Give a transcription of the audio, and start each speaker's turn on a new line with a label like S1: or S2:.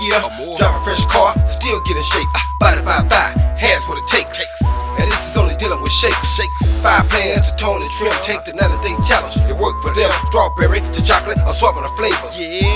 S1: year. drive a fresh car, still get in shape. Ah, body by body, has what it takes. And this is only dealing with shakes. shakes. Five plans to tone and trim, take the 90 day challenge. It worked for them. Strawberry to chocolate, assortment of flavors.
S2: Yeah.